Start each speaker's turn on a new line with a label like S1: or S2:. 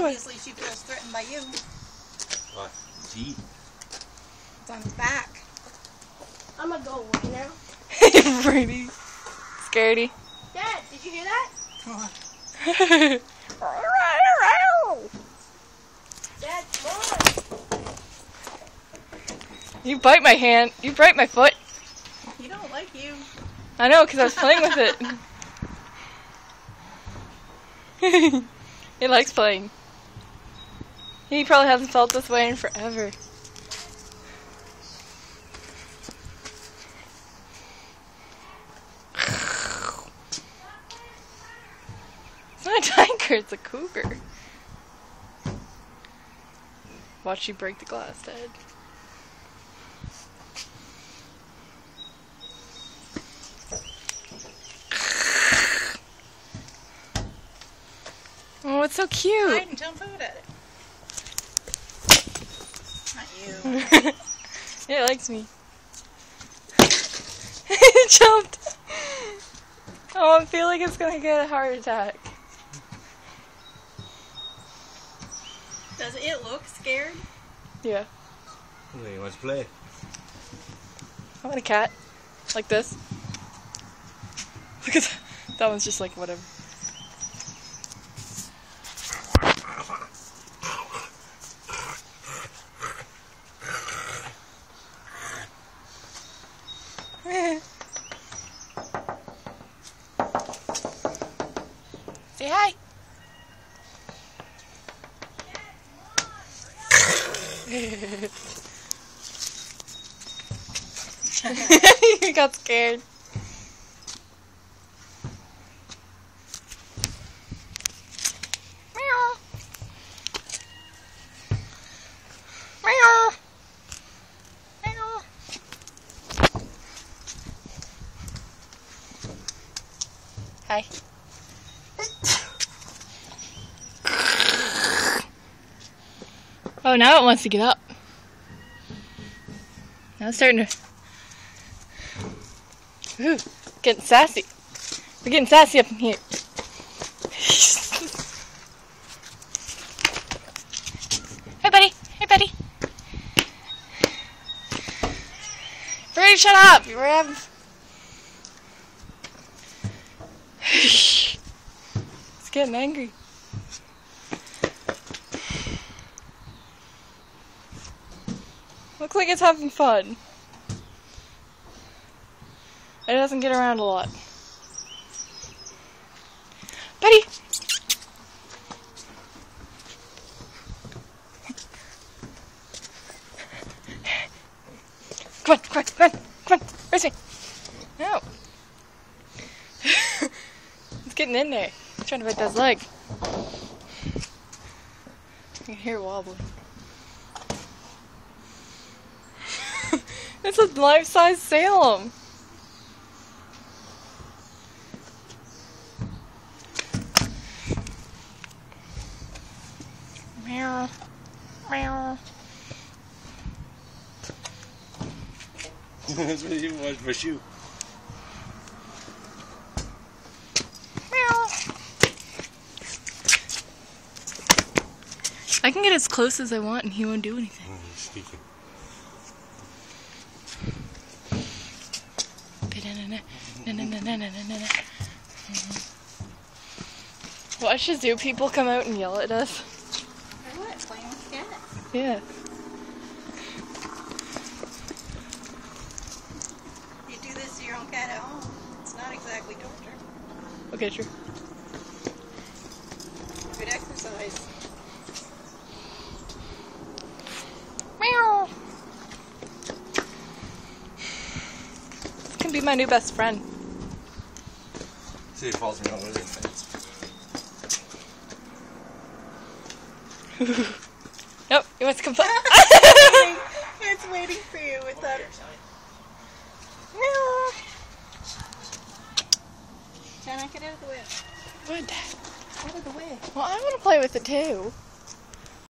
S1: one.
S2: Obviously, she feels threatened by you.
S1: What? Gee.
S2: It's on his back.
S3: I'm gonna go away now.
S4: Brady. Scaredy.
S3: Dad, did you hear that? Dad, come on.
S4: you bite my hand. You bite my foot.
S2: You don't like you.
S4: I know, because I was playing with it. he likes playing. He probably hasn't felt this way in forever. It's not a tiger, it's a cougar. Watch you break the glass, Dad. Oh, it's so cute.
S2: Hide and jump out at it. Not you.
S4: it likes me. it jumped. Oh, I feel like it's gonna get a heart attack.
S2: Does it look scared?
S4: Yeah.
S1: Oh, he wants to play.
S4: I want a cat. Like this. Look at that. That one's just like whatever. Say hi. You got scared. Meow. Meow. Meow. Hi. Oh, now it wants to get up. Now it's starting to. Ooh, getting sassy. We're getting sassy up in here. hey, buddy. Hey, buddy. Brady, shut up. You're having. it's getting angry. Like it's having fun. It doesn't get around a lot. Buddy! Come on, come on, come on, come on. No. Oh. it's getting in there. Trying to bite that leg. You can hear it wobbling. It's a life-size Salem. Meow. Meow.
S1: That's what he wants for you.
S4: Meow. I can get as close as I want and he won't do anything.
S1: Oh, Mm-hmm.
S4: Watch the zoo people come out and yell at us.
S2: For what? Playing with cats.
S4: Yeah.
S2: You do this to your own cat at home. It's not exactly torture.
S4: Okay, true.
S2: Good exercise.
S4: Meow. This can be my new best friend.
S1: See, he falls around with his fence.
S4: Nope, he wants to come. play.
S2: it's waiting for you with that.
S4: Meow.
S2: Jenna, get out of the way.
S4: What?
S2: Out of the way.
S4: Well, I want to play with it too.